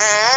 Ah.